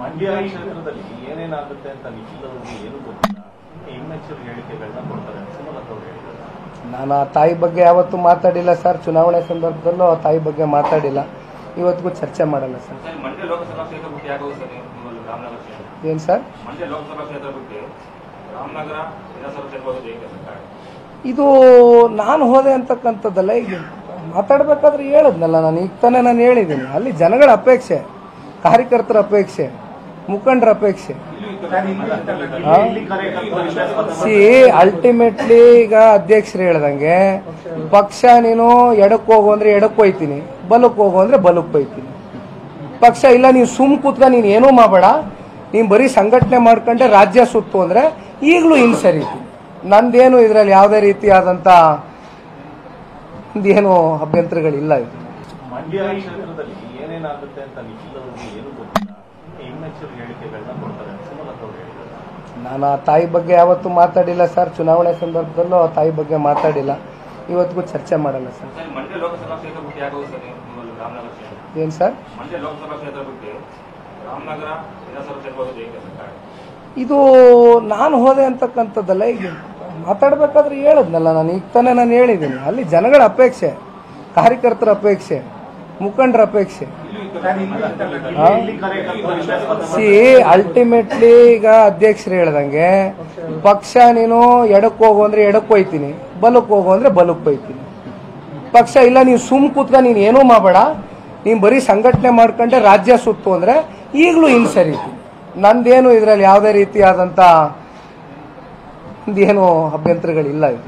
ಮಂಡ್ಯ ಕ್ಷೇತ್ರದಲ್ಲಿ ಏನೇನಾಗುತ್ತೆ ಅಂತ ನಿಖಿಲ್ ಅವ್ರಿಗೆ ಏನು ಗೊತ್ತಿಲ್ಲ. ಇಮ್ಮೆಚೂರ್ ಹೇಳಿಕೆಗಳನ್ನ ಕೊಡ್ತಾರೆ. ಸುಮಲತಾ ಅವರು ಹೇಳಿದ್ದಾರೆ ನಾನು ಆ ತಾಯಿ ಬಗ್ಗೆ ಯಾವತ್ತೂ ಮಾತಾಡಿಲ್ಲ ಸರ್. ಚುನಾವಣೆ ಸಂದರ್ಭದಲ್ಲೂ ಆ ತಾಯಿ ಬಗ್ಗೆ ಮಾತಾಡಿಲ್ಲ. ಇವತ್ತಿಗೂ ಚರ್ಚೆ ಮಾಡಲ್ಲ ಸರ್. ಸರ್ ಮಂಡ್ಯ ಲೋಕಸಭಾ ಕ್ಷೇತ್ರ ಬಗ್ಗೆ ಯಾಕೆ ಸರ್ ರಾಮನಗರ ಕ್ಷೇತ್ರ. ಏನು ಸರ್? ಮಂಡ್ಯ ಲೋಕಸಭಾ ಕ್ಷೇತ್ರ ಬಗ್ಗೆ ರಾಮನಗರ ವಿಧಾನಸಭಾ ಕ್ಷೇತ್ರ ಹೋಗೋದು ಹೇಗೆ ಸರ್? ಇದು ನಾನು ಹೋದೆ ಅಂತಕ್ಕಂಥದ್ದಲ್ಲ ಈಗ ಮಾತಾಡಬೇಕಾದ್ರೆ ಹೇಳಿದ್ನಲ್ಲ ನಾನು. ಈಗ ತಾನೇ ನಾನು ಹೇಳಿದ್ದೀನಿ. ಅಲ್ಲಿ ಜನಗಳ ಅಪೇಕ್ಷೆ ಕಾರ್ಯಕರ್ತರ ಅಪೇಕ್ಷೆ. ಮುಖಂಡರ ಅಪೇಕ್ಷೆ. ಸಿ ಅಲ್ಟಿಮೇಟ್ಲಿ ಈಗ ಅಧ್ಯಕ್ಷರು ಹೇಳ್ದಂಗೆ ಪಕ್ಷ ನೀನು ಎಡಕ್ಕೆ ಹೋಗು ಅಂದ್ರೆ ಎಡಕ್ಕೆ ಹೋಯ್ತೀನಿ ಬಲಕ್ಕೆ ಹೋಗು ಅಂದ್ರೆ ಬಲಕ್ಕೆ ಹೋಯ್ತೀನಿ. ಪಕ್ಷ ಇಲ್ಲ ನೀನು ಸುಮ್ ಕೂತ್ಕ ನೀನು ಏನೂ ಮಾಡಬೇಡ. ನೀನು ಬರೀ ಸಂಘಟನೆ ಮಾಡ್ಕೊಂಡೆ ರಾಜ್ಯ ಸುತ್ತು ಅಂದ್ರೆ ಈಗಲೂ ಹಿಂಸರಿತಿ. ನಂದೇನು ಇದರಲ್ಲಿ ಯಾವುದೇ ರೀತಿಯಾದಂಥ ಏನು ಅಭ್ಯಂತರಗಳಿಲ್ಲ ಇದು. ನಾನು ಆ ತಾಯಿ ಬಗ್ಗೆ ಯಾವತ್ತೂ ಮಾತಾಡಿಲ್ಲ ಸರ್. ಚುನಾವಣೆ ಸಂದರ್ಭದಲ್ಲೂ ಆ ತಾಯಿ ಬಗ್ಗೆ ಮಾತಾಡಿಲ್ಲ. ಇವತ್ತಿಗೂ ಚರ್ಚೆ ಮಾಡಲ್ಲ ಸರ್. ಏನು ಸರ್? ಇದು ನಾನು ಹೋದೆ ಅಂತಕ್ಕಂಥದ್ದಲ್ಲ ಈಗ ಮಾತಾಡ್ಬೇಕಾದ್ರೆ ಹೇಳಿದ್ನಲ್ಲ ನಾನು. ಈಗ ತಾನೇ ನಾನು ಹೇಳಿದ್ದೀನಿ. ಅಲ್ಲಿ ಜನಗಳ ಅಪೇಕ್ಷೆ ಕಾರ್ಯಕರ್ತರ ಅಪೇಕ್ಷೆ. ಮುಖಂಡರ ಅಪೇಕ್ಷೆ. ಸಿ ಅಲ್ಟಿಮೇಟ್ಲಿ ಈಗ ಅಧ್ಯಕ್ಷರು ಹೇಳ್ದಂಗೆ, ಪಕ್ಷ ನೀನು ಎಡಕ್ಕೆ ಹೋಗು ಅಂದ್ರೆ ಎಡಕ್ಕೆ ಹೋಯ್ತೀನಿ ಬಲಕ್ಕೆ ಹೋಗು ಅಂದ್ರೆ ಬಲಕ್ಕೆ ಹೋಯ್ತೀನಿ. ಪಕ್ಷ ಇಲ್ಲ ನೀವು ಸುಮ್ ಕೂತ್ಕ, ನೀನು ಏನೂ ಮಾಡಬೇಡ. ನೀನು ಬರೀ ಸಂಘಟನೆ ಮಾಡ್ಕೊಂಡೆ ರಾಜ್ಯ ಸುತ್ತು ಅಂದ್ರೆ ಈಗಲೂ ಹಿಂಸರಿತಿ. ನಂದೇನು ಇದರಲ್ಲಿ ಯಾವುದೇ ರೀತಿಯಾದಂಥ ಏನು ಅಭ್ಯಂತರಗಳಿಲ್ಲ ಇದು.